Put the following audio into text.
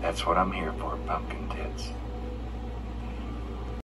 That's what I'm here for, pumpkin tits.